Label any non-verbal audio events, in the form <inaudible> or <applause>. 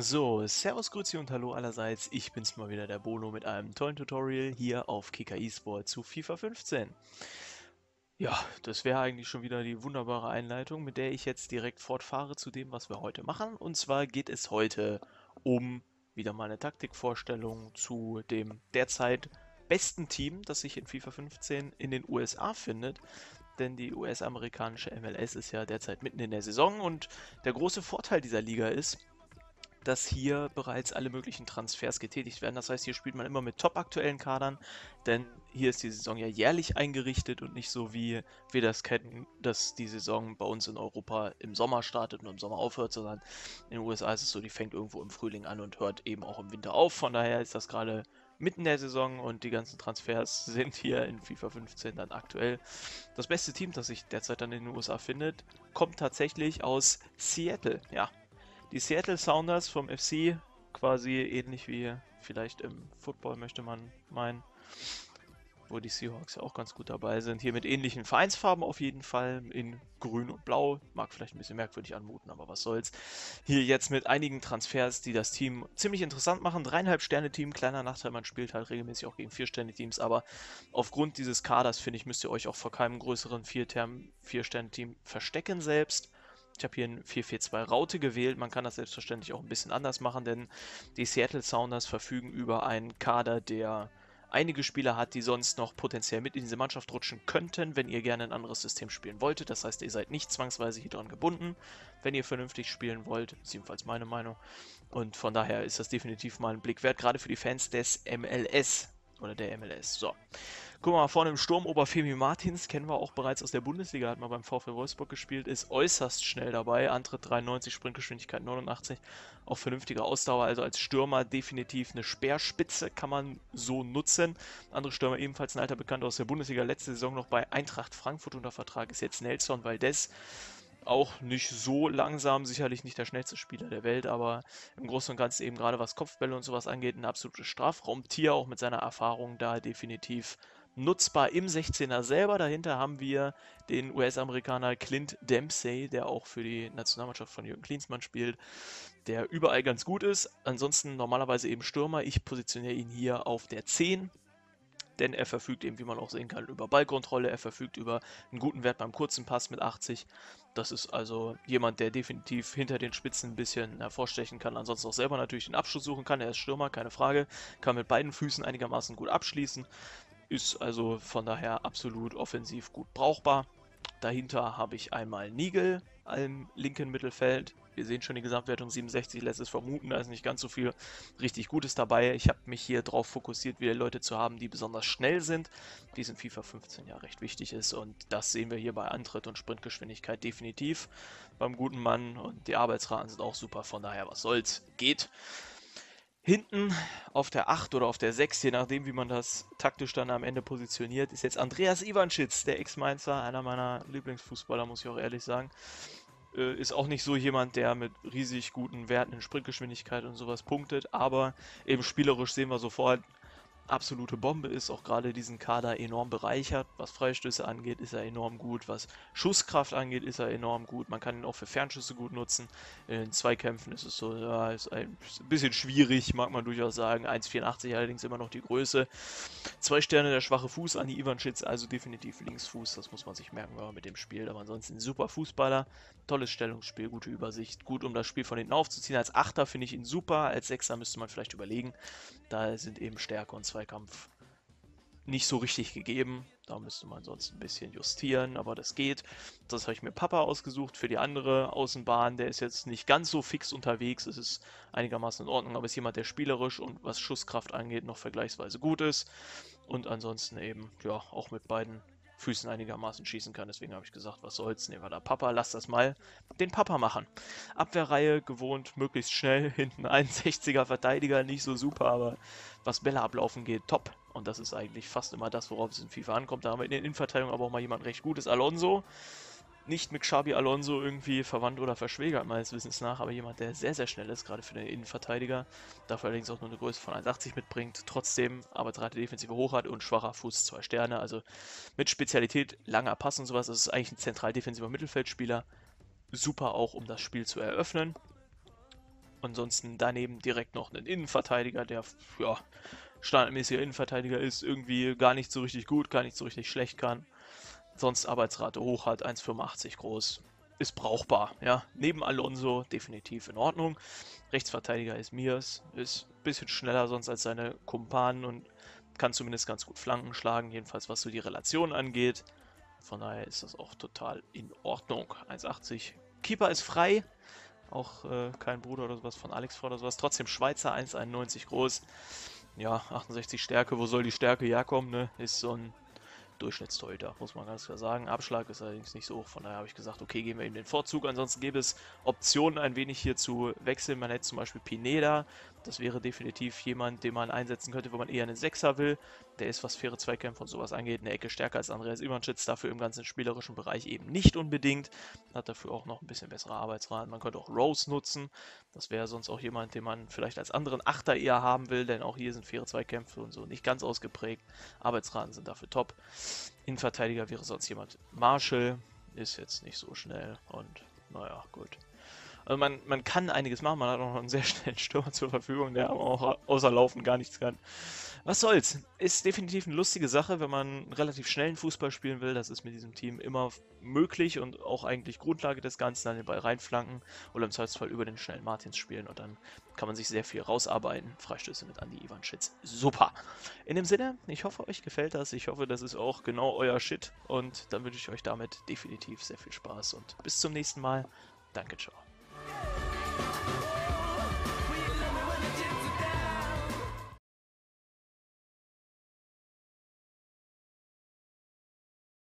So, Servus, Grüezi und Hallo allerseits. Ich bin's mal wieder, der Bono, mit einem tollen Tutorial hier auf KKI Sport zu FIFA 15. Ja, das wäre eigentlich schon wieder die wunderbare Einleitung, mit der ich jetzt direkt fortfahre zu dem, was wir heute machen. Und zwar geht es heute um wieder mal eine Taktikvorstellung zu dem derzeit besten Team, das sich in FIFA 15 in den USA findet. Denn die US-amerikanische MLS ist ja derzeit mitten in der Saison und der große Vorteil dieser Liga ist, dass hier bereits alle möglichen Transfers getätigt werden. Das heißt, hier spielt man immer mit top-aktuellen Kadern, denn hier ist die Saison ja jährlich eingerichtet und nicht so wie wir das kennen, dass die Saison bei uns in Europa im Sommer startet und im Sommer aufhört, sondern in den USA ist es so, die fängt irgendwo im Frühling an und hört eben auch im Winter auf. Von daher ist das gerade mitten der Saison und die ganzen Transfers <laughs> sind hier in FIFA 15 dann aktuell. Das beste Team, das sich derzeit dann in den USA findet, kommt tatsächlich aus Seattle. Ja, die Seattle Sounders vom FC, quasi ähnlich wie vielleicht im Football möchte man meinen, wo die Seahawks ja auch ganz gut dabei sind. Hier mit ähnlichen Vereinsfarben auf jeden Fall, in grün und blau. Mag vielleicht ein bisschen merkwürdig anmuten, aber was soll's. Hier jetzt mit einigen Transfers, die das Team ziemlich interessant machen. Dreieinhalb Sterne Team, kleiner Nachteil, man spielt halt regelmäßig auch gegen vier Sterne Teams, aber aufgrund dieses Kaders, finde ich, müsst ihr euch auch vor keinem größeren vier Sterne Team verstecken selbst. Ich habe hier ein 4-4-2 Raute gewählt. Man kann das selbstverständlich auch ein bisschen anders machen, denn die Seattle Sounders verfügen über einen Kader, der einige Spieler hat, die sonst noch potenziell mit in diese Mannschaft rutschen könnten, wenn ihr gerne ein anderes System spielen wolltet. Das heißt, ihr seid nicht zwangsweise hier dran gebunden, wenn ihr vernünftig spielen wollt. Das ist jedenfalls meine Meinung. Und von daher ist das definitiv mal ein Blick wert, gerade für die Fans des MLS oder der MLS. So. Guck mal, vorne im Sturm Oberfemi Martins, kennen wir auch bereits aus der Bundesliga, hat mal beim VfL Wolfsburg gespielt, ist äußerst schnell dabei. Antritt 93, Sprintgeschwindigkeit 89, auch vernünftige Ausdauer. Also als Stürmer definitiv eine Speerspitze, kann man so nutzen. Andere Stürmer ebenfalls ein alter Bekannter aus der Bundesliga, letzte Saison noch bei Eintracht Frankfurt unter Vertrag, ist jetzt Nelson Valdez auch nicht so langsam, sicherlich nicht der schnellste Spieler der Welt, aber im Großen und Ganzen eben gerade was Kopfbälle und sowas angeht, ein absolutes Strafraumtier, auch mit seiner Erfahrung da definitiv nutzbar im 16er selber. Dahinter haben wir den US-Amerikaner Clint Dempsey, der auch für die Nationalmannschaft von Jürgen Klinsmann spielt, der überall ganz gut ist. Ansonsten normalerweise eben Stürmer. Ich positioniere ihn hier auf der 10 denn er verfügt eben, wie man auch sehen kann, über Ballkontrolle, er verfügt über einen guten Wert beim kurzen Pass mit 80. Das ist also jemand, der definitiv hinter den Spitzen ein bisschen hervorstechen kann, ansonsten auch selber natürlich den Abschluss suchen kann. Er ist Stürmer, keine Frage, kann mit beiden Füßen einigermaßen gut abschließen. Ist also von daher absolut offensiv gut brauchbar. Dahinter habe ich einmal Nigel im linken Mittelfeld. Wir sehen schon die Gesamtwertung 67, lässt es vermuten, da ist nicht ganz so viel richtig Gutes dabei. Ich habe mich hier darauf fokussiert, wieder Leute zu haben, die besonders schnell sind, die in FIFA 15 ja recht wichtig ist. Und das sehen wir hier bei Antritt und Sprintgeschwindigkeit definitiv beim guten Mann. Und die Arbeitsraten sind auch super, von daher was soll's, geht. Hinten auf der 8 oder auf der 6, je nachdem, wie man das taktisch dann am Ende positioniert, ist jetzt Andreas Ivanschitz, der Ex-Mainzer, einer meiner Lieblingsfußballer, muss ich auch ehrlich sagen. Äh, ist auch nicht so jemand, der mit riesig guten Werten in Sprintgeschwindigkeit und sowas punktet, aber eben spielerisch sehen wir sofort, absolute Bombe ist, auch gerade diesen Kader enorm bereichert. Was Freistöße angeht, ist er enorm gut. Was Schusskraft angeht, ist er enorm gut. Man kann ihn auch für Fernschüsse gut nutzen. In Zweikämpfen ist es so, ja, ist ein bisschen schwierig, mag man durchaus sagen. 1,84 allerdings immer noch die Größe. Zwei Sterne der schwache Fuß an die Ivanschitz, also definitiv Linksfuß. Das muss man sich merken, wenn man mit dem spielt. Aber ansonsten ein super Fußballer. Tolles Stellungsspiel, gute Übersicht. Gut, um das Spiel von hinten aufzuziehen. Als Achter finde ich ihn super. Als Sechser müsste man vielleicht überlegen. Da sind eben Stärke und Zweikampf nicht so richtig gegeben. Da müsste man sonst ein bisschen justieren, aber das geht. Das habe ich mir Papa ausgesucht für die andere Außenbahn. Der ist jetzt nicht ganz so fix unterwegs. Es ist einigermaßen in Ordnung, aber ist jemand, der spielerisch und was Schusskraft angeht noch vergleichsweise gut ist. Und ansonsten eben, ja, auch mit beiden Füßen einigermaßen schießen kann. Deswegen habe ich gesagt, was soll's, nehmen wir da Papa, lass das mal den Papa machen. Abwehrreihe gewohnt, möglichst schnell, <laughs> hinten 61er Verteidiger, nicht so super, aber was Bälle ablaufen geht, top. Und das ist eigentlich fast immer das, worauf es in FIFA ankommt. Da haben wir in der Innenverteidigung aber auch mal jemand recht Gutes, Alonso nicht mit Xabi Alonso irgendwie verwandt oder verschwägert, meines Wissens nach, aber jemand, der sehr, sehr schnell ist, gerade für den Innenverteidiger, dafür allerdings auch nur eine Größe von 1,80 mitbringt, trotzdem aber dreite Defensive hoch hat und schwacher Fuß, zwei Sterne, also mit Spezialität, langer Pass und sowas, das ist eigentlich ein zentral defensiver Mittelfeldspieler, super auch, um das Spiel zu eröffnen. Ansonsten daneben direkt noch einen Innenverteidiger, der ja standardmäßiger Innenverteidiger ist, irgendwie gar nicht so richtig gut, gar nicht so richtig schlecht kann. Sonst Arbeitsrate hoch hat, 1,85 groß. Ist brauchbar, ja. Neben Alonso definitiv in Ordnung. Rechtsverteidiger ist Miers, ist ein bisschen schneller sonst als seine Kumpanen und kann zumindest ganz gut Flanken schlagen, jedenfalls was so die Relation angeht. Von daher ist das auch total in Ordnung. 1,80. Keeper ist frei. Auch äh, kein Bruder oder sowas von Alex oder sowas. Trotzdem Schweizer, 1,91 groß. Ja, 68 Stärke. Wo soll die Stärke herkommen? Ne? Ist so ein Durchschnittstorhüter, muss man ganz klar sagen. Abschlag ist allerdings nicht so hoch, von daher habe ich gesagt, okay, geben wir ihm den Vorzug. Ansonsten gäbe es Optionen, ein wenig hier zu wechseln. Man hätte zum Beispiel Pineda, das wäre definitiv jemand, den man einsetzen könnte, wenn man eher einen Sechser will. Der ist, was faire Zweikämpfe und sowas angeht, eine Ecke stärker als Andreas Ivanschitz, dafür im ganzen spielerischen Bereich eben nicht unbedingt. Hat dafür auch noch ein bisschen bessere Arbeitsraten. Man könnte auch Rose nutzen. Das wäre sonst auch jemand, den man vielleicht als anderen Achter eher haben will, denn auch hier sind faire Zweikämpfe und so nicht ganz ausgeprägt. Arbeitsraten sind dafür top. Innenverteidiger wäre sonst jemand. Marshall ist jetzt nicht so schnell und naja, gut. Also man, man kann einiges machen, man hat auch noch einen sehr <laughs> schnellen Stürmer zur Verfügung, der aber auch außer Laufen gar nichts kann. Was soll's? Ist definitiv eine lustige Sache, wenn man relativ schnellen Fußball spielen will. Das ist mit diesem Team immer möglich und auch eigentlich Grundlage des Ganzen, an den Ball reinflanken oder im Zweifelsfall über den schnellen Martins spielen und dann kann man sich sehr viel rausarbeiten. Freistöße mit Andy Ivanschitz. Super. In dem Sinne, ich hoffe, euch gefällt das. Ich hoffe, das ist auch genau euer Shit und dann wünsche ich euch damit definitiv sehr viel Spaß und bis zum nächsten Mal. Danke, ciao. Yeah.